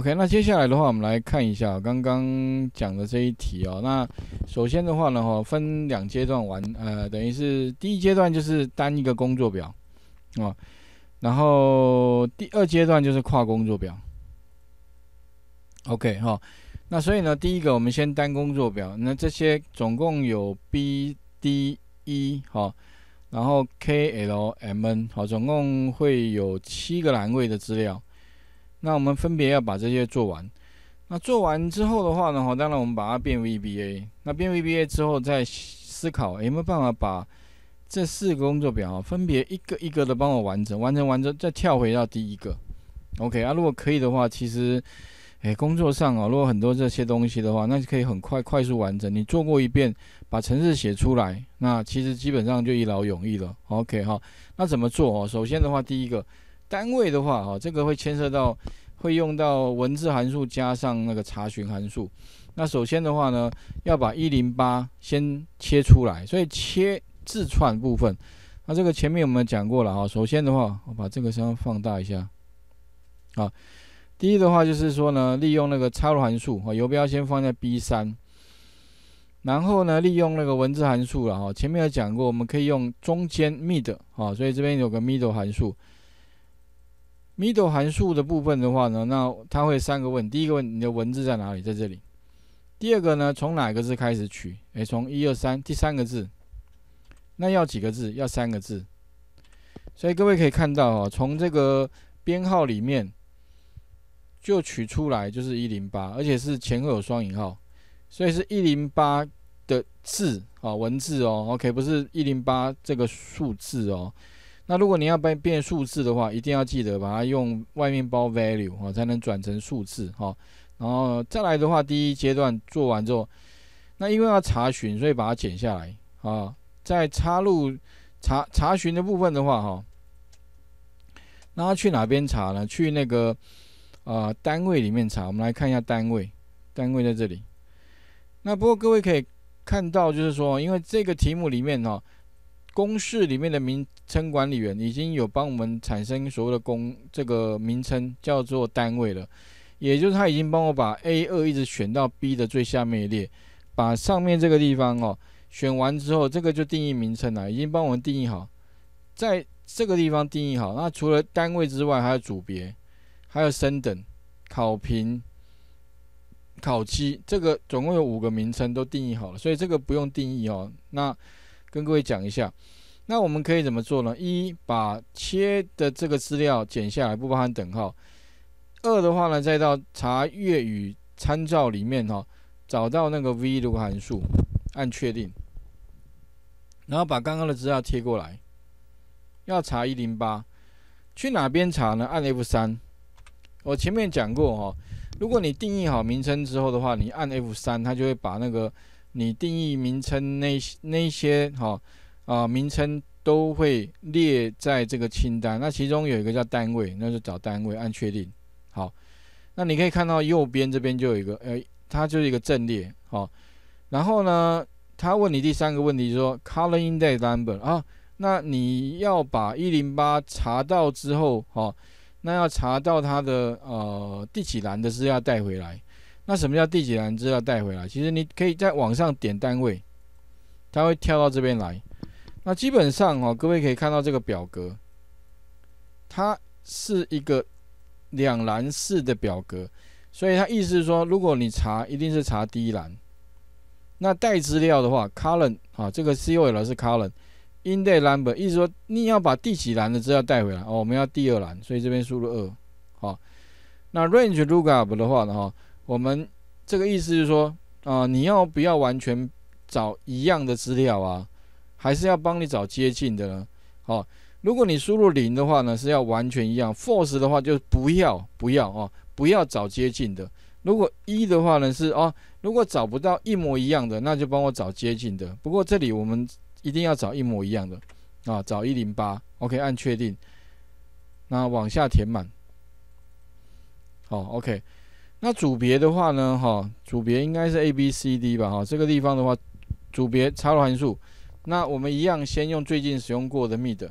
OK，那接下来的话，我们来看一下刚刚讲的这一题哦。那首先的话呢，哈，分两阶段完，呃，等于是第一阶段就是单一个工作表啊，然后第二阶段就是跨工作表。OK 哈，那所以呢，第一个我们先单工作表，那这些总共有 B、D、E 哈，然后 K、L、M、N 好，总共会有七个栏位的资料。那我们分别要把这些做完。那做完之后的话呢，哈，当然我们把它变 VBA。那变 VBA 之后，再思考有没有办法把这四个工作表分别一个一个的帮我完成。完成完之后，再跳回到第一个。OK 啊，如果可以的话，其实，诶，工作上啊，如果很多这些东西的话，那就可以很快快速完成。你做过一遍，把程式写出来，那其实基本上就一劳永逸了。OK 哈，那怎么做哦？首先的话，第一个。单位的话，哈，这个会牵涉到会用到文字函数加上那个查询函数。那首先的话呢，要把一零八先切出来，所以切字串部分。那这个前面我们讲过了哈。首先的话，我把这个先放大一下。啊，第一的话就是说呢，利用那个插入函数，啊，游标先放在 B 三，然后呢，利用那个文字函数了哈。前面有讲过，我们可以用中间 mid，啊，所以这边有个 middle 函数。Middle 函数的部分的话呢，那它会三个问，第一个问你的文字在哪里，在这里。第二个呢，从哪个字开始取？诶，从一二三，第三个字，那要几个字？要三个字。所以各位可以看到哦，从这个编号里面就取出来就是一零八，而且是前后有双引号，所以是一零八的字啊，文字哦，OK，不是一零八这个数字哦。那如果你要变变数字的话，一定要记得把它用外面包 value 啊，才能转成数字哈。然后再来的话，第一阶段做完之后，那因为要查询，所以把它剪下来啊。在插入查查询的部分的话哈，那要去哪边查呢？去那个呃单位里面查。我们来看一下单位，单位在这里。那不过各位可以看到，就是说，因为这个题目里面哈。公式里面的名称管理员已经有帮我们产生所谓的公这个名称叫做单位了，也就是他已经帮我把 A 二一直选到 B 的最下面一列，把上面这个地方哦选完之后，这个就定义名称了，已经帮我们定义好，在这个地方定义好。那除了单位之外，还有组别，还有升等、考评、考期，这个总共有五个名称都定义好了，所以这个不用定义哦。那跟各位讲一下，那我们可以怎么做呢？一把切的这个资料剪下来，不包含等号。二的话呢，再到查粤语参照里面哈，找到那个 v 的函数，按确定，然后把刚刚的资料贴过来。要查一零八，去哪边查呢？按 F 三。我前面讲过哈，如果你定义好名称之后的话，你按 F 三，它就会把那个。你定义名称那那些哈啊名称都会列在这个清单，那其中有一个叫单位，那就找单位按确定。好，那你可以看到右边这边就有一个，呃，它就是一个阵列。好，然后呢，他问你第三个问题，说 color index number 啊，那你要把一零八查到之后，哈，那要查到它的呃第几栏的资料带回来。那什么叫第几栏资料带回来？其实你可以在网上点单位，它会跳到这边来。那基本上哦，各位可以看到这个表格，它是一个两栏式的表格，所以它意思是说，如果你查，一定是查第一栏。那带资料的话，column 啊，这个 COL 是 column，index number，意思说你要把第几栏的资料带回来哦，我们要第二栏，所以这边输入二。好，那 range lookup 的话呢，哈。我们这个意思就是说，啊，你要不要完全找一样的资料啊？还是要帮你找接近的呢？好，如果你输入零的话呢，是要完全一样；force 的话就不要不要哦，不要找接近的。如果一的话呢，是哦，如果找不到一模一样的，那就帮我找接近的。不过这里我们一定要找一模一样的啊，找一零八，OK，按确定，那往下填满，好，OK。那组别的话呢，哈，组别应该是 A B C D 吧，哈，这个地方的话，组别插入函数，那我们一样先用最近使用过的 mid，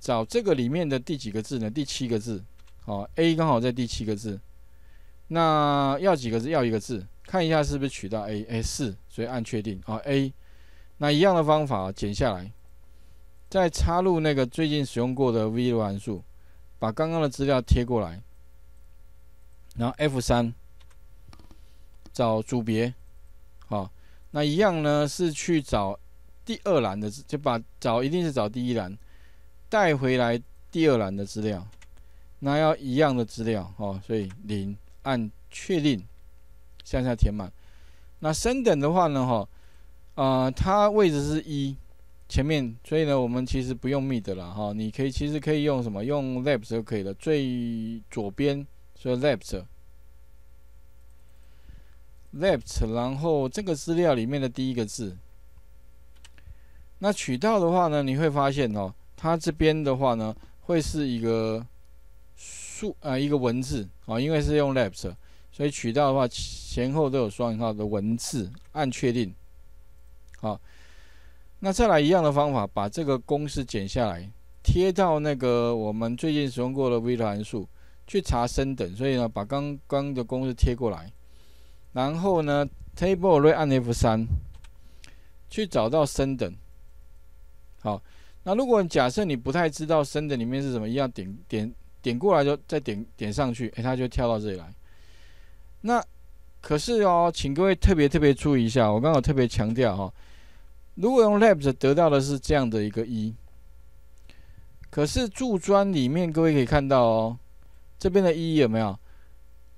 找这个里面的第几个字呢？第七个字，好，A 刚好在第七个字，那要几个字？要一个字，看一下是不是取到 A，哎是，所以按确定。好 A，那一样的方法剪下来，再插入那个最近使用过的 V 函数，把刚刚的资料贴过来，然后 F 三找组别，好，那一样呢是去找第二栏的，就把找一定是找第一栏。带回来第二栏的资料，那要一样的资料哦，所以零按确定，向下填满。那升等的话呢，哈，呃，它位置是一前面，所以呢，我们其实不用 mid 了哈，你可以其实可以用什么？用 left 就可以了，最左边所以 left，left，然后这个资料里面的第一个字，那取到的话呢，你会发现哦。它这边的话呢，会是一个数啊，一个文字啊，因为是用 left，所以取到的话前后都有双引号的文字，按确定。好，那再来一样的方法，把这个公式剪下来，贴到那个我们最近使用过的 v 函数去查升等，所以呢，把刚刚的公式贴过来，然后呢，table 类按 F 三，去找到升等。好。那如果假设你不太知道升的里面是什么，一样点点点过来就再点点上去，哎，它就跳到这里来。那可是哦，请各位特别特别注意一下，我刚刚特别强调哈，如果用 labs 得到的是这样的一个一，可是柱砖里面各位可以看到哦，这边的一有没有？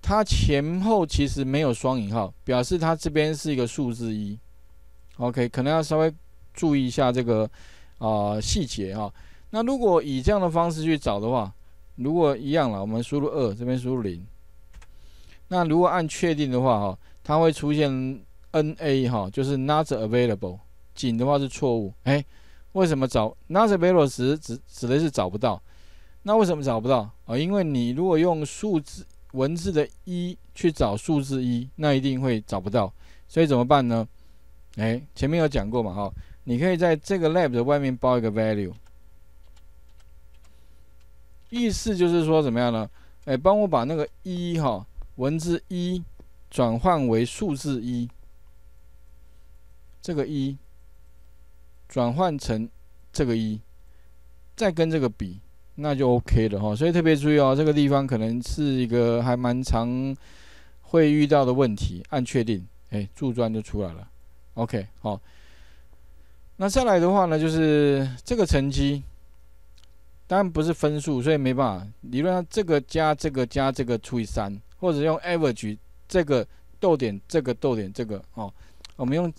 它前后其实没有双引号，表示它这边是一个数字一。OK，可能要稍微注意一下这个。啊，细节哈。那如果以这样的方式去找的话，如果一样了，我们输入二，这边输入零。那如果按确定的话哈，它会出现 NA 哈，就是 Not Available，紧的话是错误。哎，为什么找 Not Available 指指指的是找不到？那为什么找不到啊？因为你如果用数字文字的一去找数字一，那一定会找不到。所以怎么办呢？哎，前面有讲过嘛哈。你可以在这个 lab 的外面包一个 value，意思就是说怎么样呢？哎，帮我把那个一哈文字一转换为数字一，这个一转换成这个一，再跟这个比，那就 OK 了哈。所以特别注意哦，这个地方可能是一个还蛮常会遇到的问题。按确定，哎，柱状就出来了。OK，好。那再来的话呢，就是这个成绩，当然不是分数，所以没办法。理论上，这个加这个加这个除以三，或者用 average 这个逗点这个逗点这个哦，我们用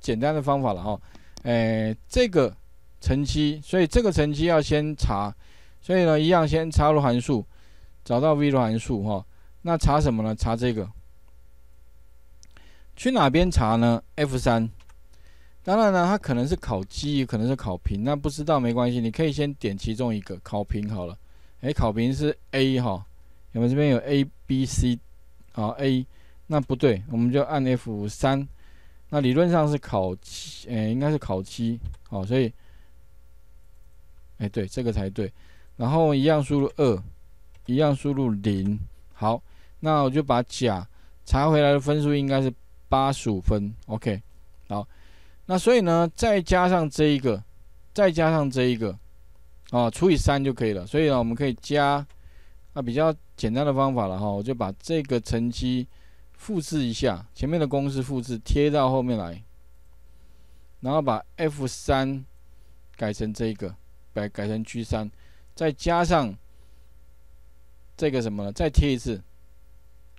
简单的方法了哈。诶，这个成绩，所以这个成绩要先查，所以呢，一样先插入函数，找到 v 的函数哈。那查什么呢？查这个，去哪边查呢？F 三。当然呢，它可能是考基，可能是考评，那不知道没关系，你可以先点其中一个考评好了。哎，考评是 A 哈，我们这边有 A、B、C，啊 A，那不对，我们就按 F 三。那理论上是考七，哎，应该是考七，好，所以，哎，对，这个才对。然后一样输入二，一样输入零，好，那我就把甲查回来的分数应该是八十五分，OK，好。那所以呢，再加上这一个，再加上这一个，啊，除以三就可以了。所以呢，我们可以加，啊，比较简单的方法了哈。我就把这个乘积复制一下，前面的公式复制贴到后面来，然后把 F 三改成这个，改改成 G 三，再加上这个什么呢？再贴一次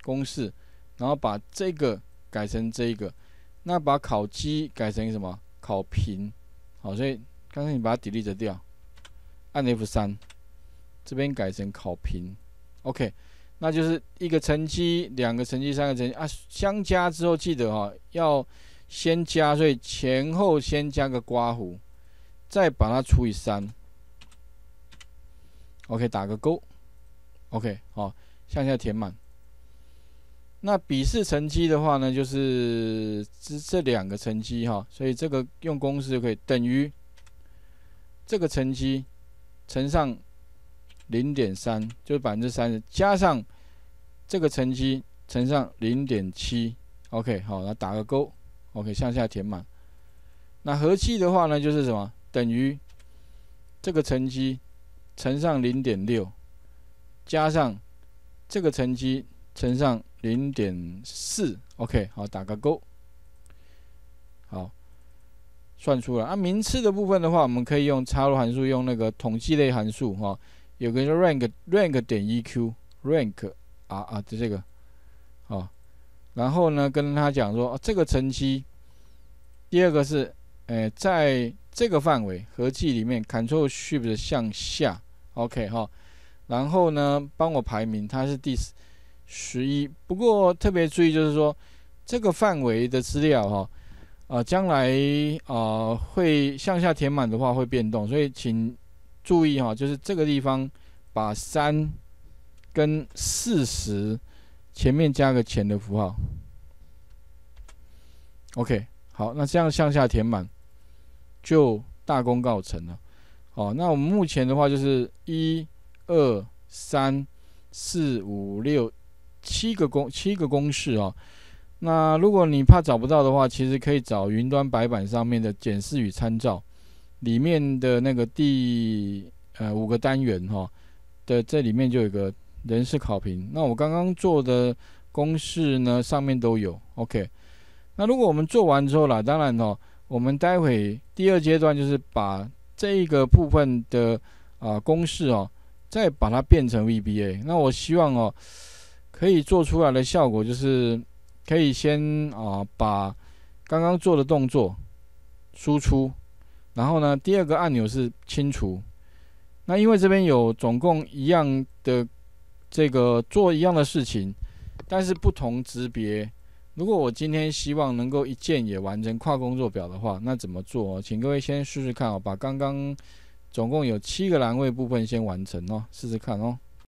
公式，然后把这个改成这个。那把考基改成什么？考评，好，所以刚才你把它 delete 掉，按 F 三，这边改成考评，OK，那就是一个乘积，两个乘积，三个乘积啊，相加之后记得哈，要先加，所以前后先加个刮弧，再把它除以三，OK，打个勾，OK，好，向下填满。那笔试成绩的话呢，就是这这两个成绩哈，所以这个用公式就可以等于这个成绩乘上零点三，就是百分之三十，加上这个成绩乘上零点七，OK，好，那打个勾，OK，向下填满。那合计的话呢，就是什么？等于这个成绩乘上零点六，加上这个乘积乘上零点四，OK，好，打个勾。好，算出来啊。名次的部分的话，我们可以用插入函数，用那个统计类函数哈。有个叫 rank rank 点 eq rank 啊啊就这个，好，然后呢跟他讲说，这个乘积，第二个是，诶，在这个范围合计里面，Ctrl Shift 向下，OK 哈，然后呢帮我排名，它是第十一，不过特别注意就是说，这个范围的资料哈，啊将来啊会向下填满的话会变动，所以请。注意哈，就是这个地方把三跟四十前面加个前的符号。OK，好，那这样向下填满就大功告成了。好，那我们目前的话就是一、二、三、四、五、六七个公七个公式啊。那如果你怕找不到的话，其实可以找云端白板上面的检视与参照。里面的那个第呃五个单元哈的这里面就有个人事考评，那我刚刚做的公式呢上面都有，OK。那如果我们做完之后啦，当然哦，我们待会第二阶段就是把这一个部分的啊公式哦，再把它变成 VBA。那我希望哦，可以做出来的效果就是可以先啊把刚刚做的动作输出。然后呢，第二个按钮是清除。那因为这边有总共一样的这个做一样的事情，但是不同级别。如果我今天希望能够一键也完成跨工作表的话，那怎么做？请各位先试试看哦，把刚刚总共有七个栏位部分先完成哦，试试看哦。